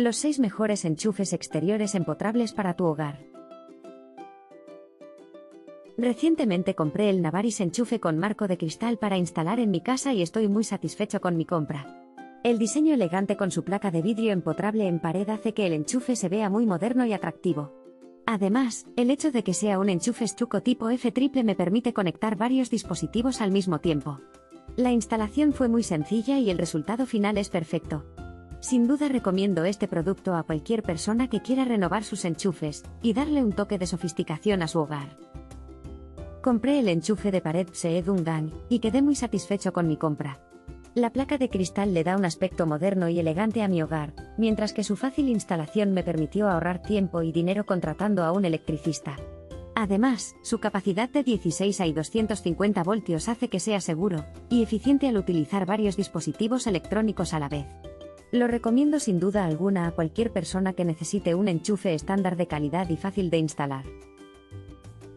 Los 6 mejores enchufes exteriores empotrables para tu hogar. Recientemente compré el Navaris enchufe con marco de cristal para instalar en mi casa y estoy muy satisfecho con mi compra. El diseño elegante con su placa de vidrio empotrable en pared hace que el enchufe se vea muy moderno y atractivo. Además, el hecho de que sea un enchufe estuco tipo F triple me permite conectar varios dispositivos al mismo tiempo. La instalación fue muy sencilla y el resultado final es perfecto. Sin duda recomiendo este producto a cualquier persona que quiera renovar sus enchufes y darle un toque de sofisticación a su hogar. Compré el enchufe de pared Pse Dungan y quedé muy satisfecho con mi compra. La placa de cristal le da un aspecto moderno y elegante a mi hogar, mientras que su fácil instalación me permitió ahorrar tiempo y dinero contratando a un electricista. Además, su capacidad de 16 a 250 voltios hace que sea seguro y eficiente al utilizar varios dispositivos electrónicos a la vez. Lo recomiendo sin duda alguna a cualquier persona que necesite un enchufe estándar de calidad y fácil de instalar.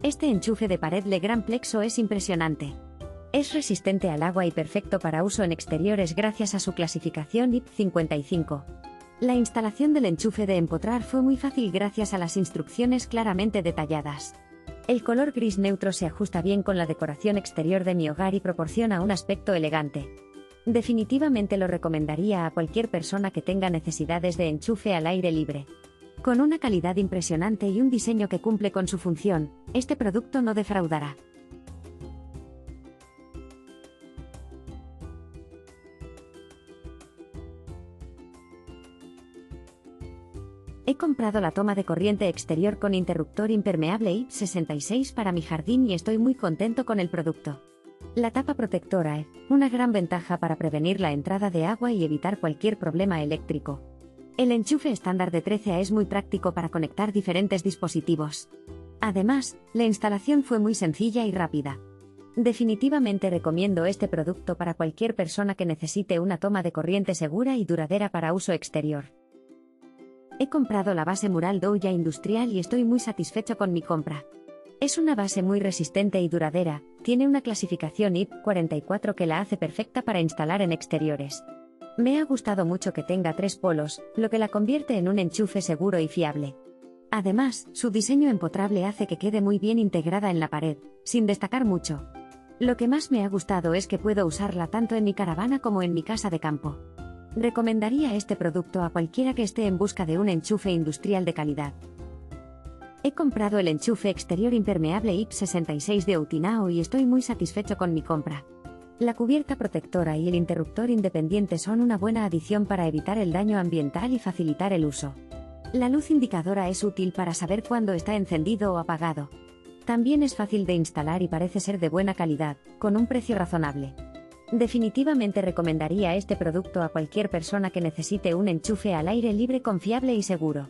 Este enchufe de pared de gran plexo es impresionante. Es resistente al agua y perfecto para uso en exteriores gracias a su clasificación IP 55. La instalación del enchufe de empotrar fue muy fácil gracias a las instrucciones claramente detalladas. El color gris neutro se ajusta bien con la decoración exterior de mi hogar y proporciona un aspecto elegante. Definitivamente lo recomendaría a cualquier persona que tenga necesidades de enchufe al aire libre. Con una calidad impresionante y un diseño que cumple con su función, este producto no defraudará. He comprado la toma de corriente exterior con interruptor impermeable IP66 para mi jardín y estoy muy contento con el producto. La tapa protectora es una gran ventaja para prevenir la entrada de agua y evitar cualquier problema eléctrico. El enchufe estándar de 13A es muy práctico para conectar diferentes dispositivos. Además, la instalación fue muy sencilla y rápida. Definitivamente recomiendo este producto para cualquier persona que necesite una toma de corriente segura y duradera para uso exterior. He comprado la base mural Douya Industrial y estoy muy satisfecho con mi compra. Es una base muy resistente y duradera, tiene una clasificación IP 44 que la hace perfecta para instalar en exteriores. Me ha gustado mucho que tenga tres polos, lo que la convierte en un enchufe seguro y fiable. Además, su diseño empotrable hace que quede muy bien integrada en la pared, sin destacar mucho. Lo que más me ha gustado es que puedo usarla tanto en mi caravana como en mi casa de campo. Recomendaría este producto a cualquiera que esté en busca de un enchufe industrial de calidad. He comprado el enchufe exterior impermeable IP66 de Utinao y estoy muy satisfecho con mi compra. La cubierta protectora y el interruptor independiente son una buena adición para evitar el daño ambiental y facilitar el uso. La luz indicadora es útil para saber cuándo está encendido o apagado. También es fácil de instalar y parece ser de buena calidad, con un precio razonable. Definitivamente recomendaría este producto a cualquier persona que necesite un enchufe al aire libre confiable y seguro.